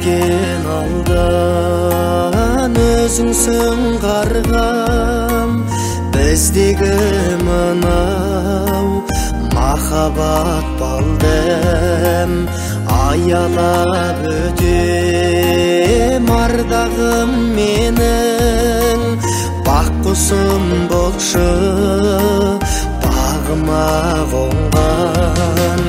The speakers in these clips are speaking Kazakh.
кеткен алдан өзіңсің қарғам біздегі мынау махаббат балдым аялап өтем ардағым менің баққұсым болшы бағыма қонған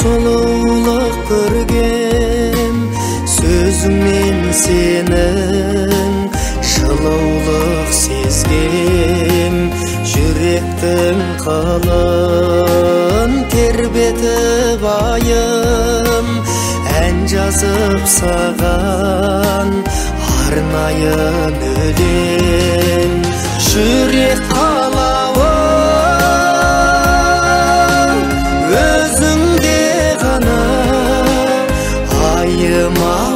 сұлулық көргем сөзіңнен сенің жылулық сезгем жүректің қылын тербетіп айым ән жазып саған арнайын өлең жүрек my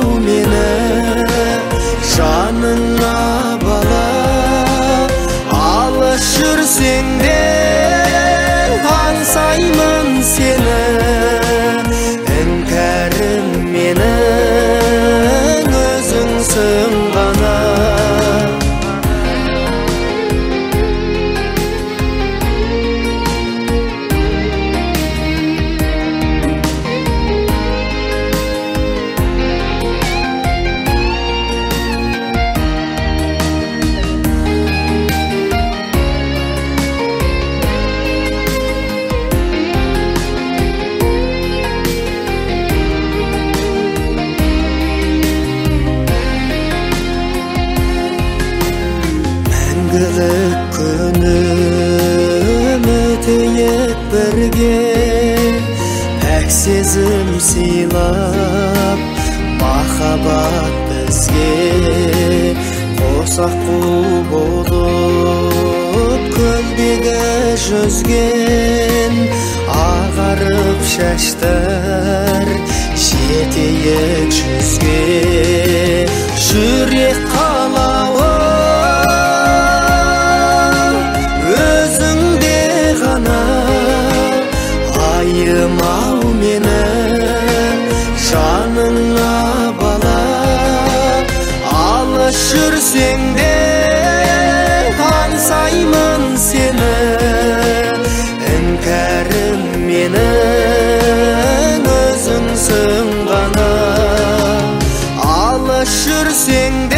мәңгілік күнім өтейік бірге пәк сезім сыйлап махаббат бізге қосақ қу болып көлдегі жүзген ағарып шаштар жетейік жүзге сенде сені. Іңкәрім менің өзіңсің ғана алыс жүрсең